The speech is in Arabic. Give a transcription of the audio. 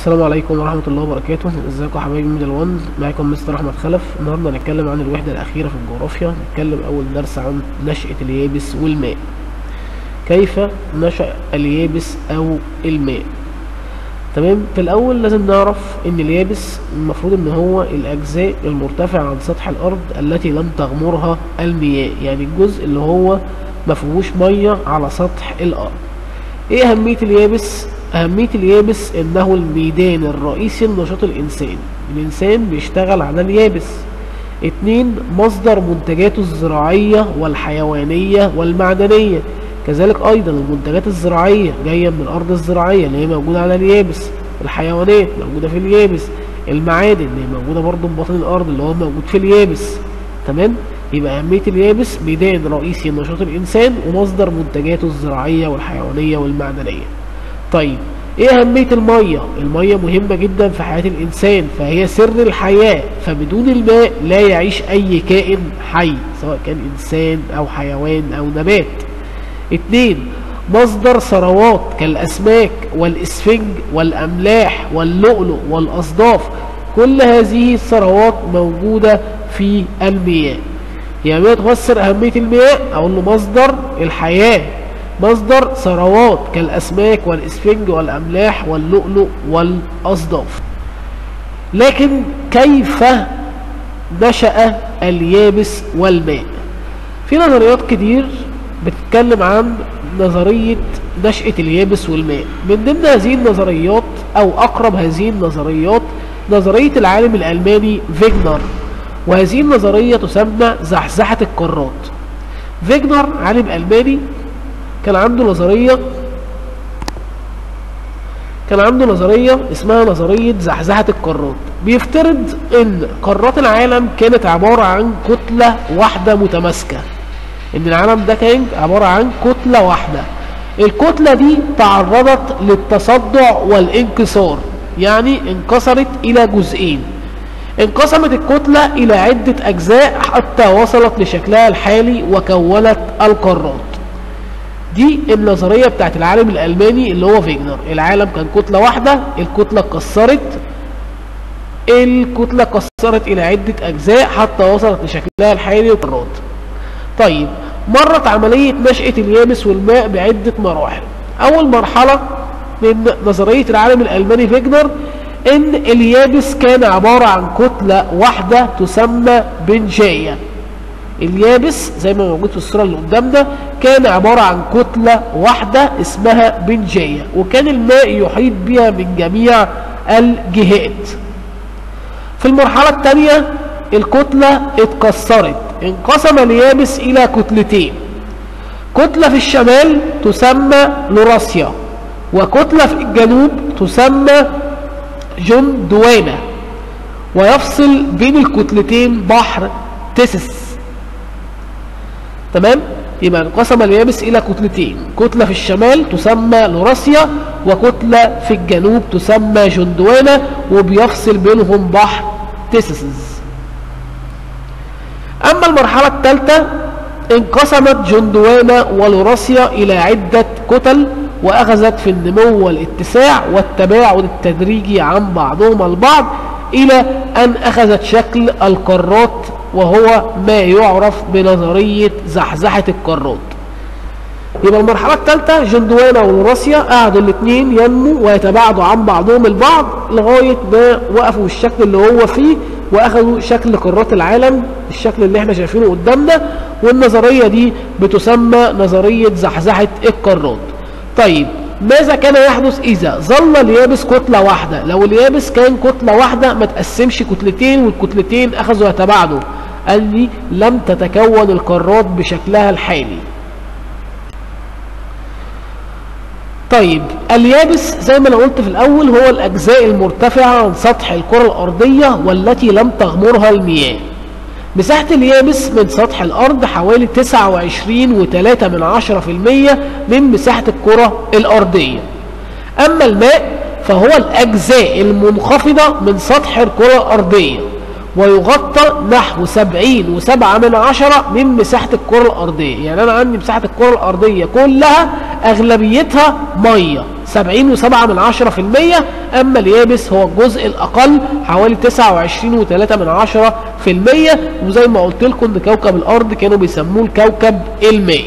السلام عليكم ورحمة الله وبركاته. ازيكم يا حبايبي ميدل وانز معاكم مستر أحمد خلف. النهارده هنتكلم عن الوحدة الأخيرة في الجغرافيا. نتكلم أول درس عن نشأة اليابس والماء. كيف نشأ اليابس أو الماء؟ تمام؟ في الأول لازم نعرف إن اليابس المفروض إن هو الأجزاء المرتفعة عن سطح الأرض التي لم تغمرها المياه يعني الجزء اللي هو مفيهوش مية على سطح الأرض. إيه أهمية اليابس؟ أهمية اليابس إنه الميدان الرئيسي لنشاط الإنسان. الإنسان بيشتغل على اليابس. اتنين مصدر منتجاته الزراعية والحيوانية والمعدنية. كذلك أيضا المنتجات الزراعية جاية من الأرض الزراعية اللي هي موجودة على اليابس. الحيوانات موجودة في اليابس. المعادن اللي هي موجودة برضه في بطن الأرض اللي هو موجود في اليابس. تمام؟ يبقى أهمية اليابس ميدان رئيسي لنشاط الإنسان ومصدر منتجاته الزراعية والحيوانية والمعدنية. طيب إيه أهمية المية؟ المية مهمة جدا في حياة الإنسان فهي سر الحياة فبدون الماء لا يعيش أي كائن حي سواء كان إنسان أو حيوان أو نبات. اتنين مصدر ثروات كالأسماك والإسفنج والأملاح واللؤلؤ والأصداف كل هذه الثروات موجودة في المياه. يعني ما تفسر أهمية المياه أقول له مصدر الحياة؟ مصدر ثروات كالأسماك والإسفنج والأملاح واللؤلؤ والأصداف. لكن كيف نشأ اليابس والماء؟ في نظريات كتير بتتكلم عن نظرية نشأة اليابس والماء. من ضمن هذه النظريات أو أقرب هذه النظريات نظرية العالم الألماني فيجنر. وهذه النظرية تسمى زحزحة القارات. فيجنر عالم ألماني كان عنده نظرية كان عنده نظرية اسمها نظرية زحزحة القارات بيفترض إن قارات العالم كانت عبارة عن كتلة واحدة متماسكة. إن العالم ده كان عبارة عن كتلة واحدة. الكتلة دي تعرضت للتصدع والانكسار يعني انكسرت إلى جزئين. انقسمت الكتلة إلى عدة أجزاء حتى وصلت لشكلها الحالي وكونت القارات دي النظرية بتاعت العالم الألماني اللي هو فيجنر. العالم كان كتلة واحدة الكتلة اتكسرت الكتلة اتكسرت إلى عدة أجزاء حتى وصلت لشكلها الحالي والقارات طيب مرت عملية نشأة اليابس والماء بعدة مراحل. أول مرحلة من نظرية العالم الألماني فيجنر إن اليابس كان عبارة عن كتلة واحدة تسمى بنجاية اليابس زي ما موجود في الصورة اللي قدامنا كان عبارة عن كتلة واحدة اسمها بنجاية وكان الماء يحيط بها من جميع الجهات. في المرحلة الثانية الكتلة اتكسرت انقسم اليابس إلى كتلتين. كتلة في الشمال تسمى لوراسيا وكتلة في الجنوب تسمى جندوانا ويفصل بين الكتلتين بحر تيثس. تمام؟ يبقى انقسم اليابس إلى كتلتين. كتلة في الشمال تسمى لوراسيا وكتلة في الجنوب تسمى جندوانا وبيفصل بينهم بحر تيثس أما المرحلة الثالثة انقسمت جندوانا ولوراسيا إلى عدة كتل وأخذت في النمو والاتساع والتباعد التدريجي عن بعضهما البعض إلى ان أخذت شكل القارات وهو ما يعرف بنظرية زحزحة القارات يبقى المرحلة الثالثة جندوانا ولوراسيا قعدوا الاثنين ينموا ويتباعدوا عن بعضهم البعض لغاية ما وقفوا الشكل اللي هو فيه وأخذوا شكل قارات العالم الشكل اللي إحنا شايفينه قدامنا والنظرية دي بتسمى نظرية زحزحة القارات طيب ماذا كان يحدث إذا ظل اليابس كتلة واحدة؟ لو اليابس كان كتلة واحدة ما تقسمش كتلتين والكتلتين أخذوا يتباعدوا. قال لي لم تتكون القارات بشكلها الحالي. طيب اليابس زي ما أنا قلت في الأول هو الأجزاء المرتفعة عن سطح الكرة الأرضية والتي لم تغمرها المياه. مساحة اليابس من سطح الأرض حوالي 29.3 من من مساحة الكرة الأرضية. أما الماء فهو الأجزاء المنخفضة من سطح الكرة الأرضية ويغطى نحو 70 وسبعة من عشرة من مساحة الكرة الأرضية. يعني أنا عندي مساحة الكرة الأرضية كلها أغلبيتها مية. 70 وسبعة من عشرة في المية أما اليابس هو الجزء الأقل حوالي 29 وتلاتة من عشرة في المية وزي ما قلت لكم إن كوكب الأرض كانوا بيسموه الكوكب المائي.